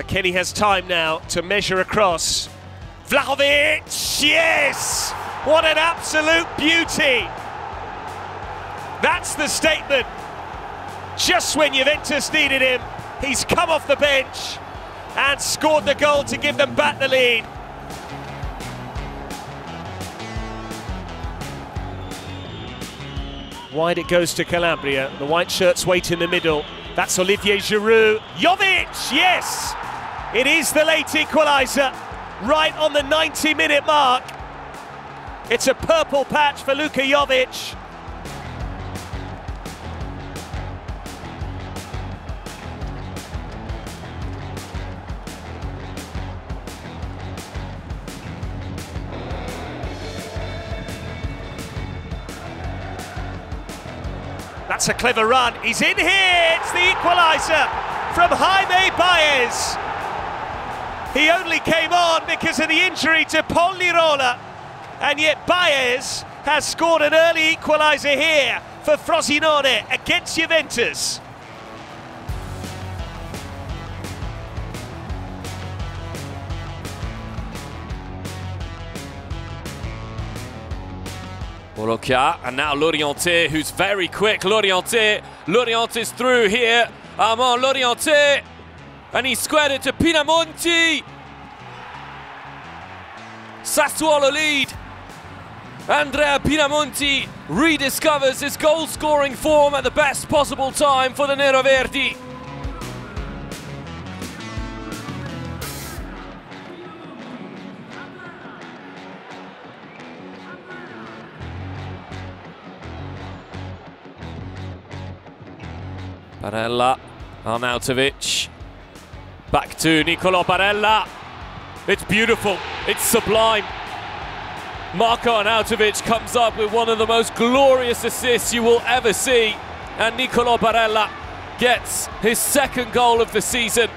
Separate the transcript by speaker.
Speaker 1: Kenny has time now to measure across. Vlahovic, yes! What an absolute beauty! That's the statement. Just when Juventus needed him, he's come off the bench and scored the goal to give them back the lead. Wide it goes to Calabria. The white shirts wait in the middle. That's Olivier Giroud. Jovic, yes! It is the late equaliser, right on the 90 minute mark. It's a purple patch for Luka Jovic. That's a clever run. He's in here. It's the equaliser from Jaime Baez. He only came on because of the injury to Pol Lirola. And yet Baez has scored an early equaliser here for Frosinone against Juventus.
Speaker 2: Boloca, and now Laurienté, who's very quick. Laurienté, Laurienté's through here. Armand Laurienté, and he squared it to Pinamonti. Sassuolo lead. Andrea Pinamonti rediscovers his goal-scoring form at the best possible time for the Neroverdi. Barella, Arnautovic. Back to Nicolo Barella. It's beautiful. It's sublime. Marko Arnautovic comes up with one of the most glorious assists you will ever see. And Nicolo Barella gets his second goal of the season.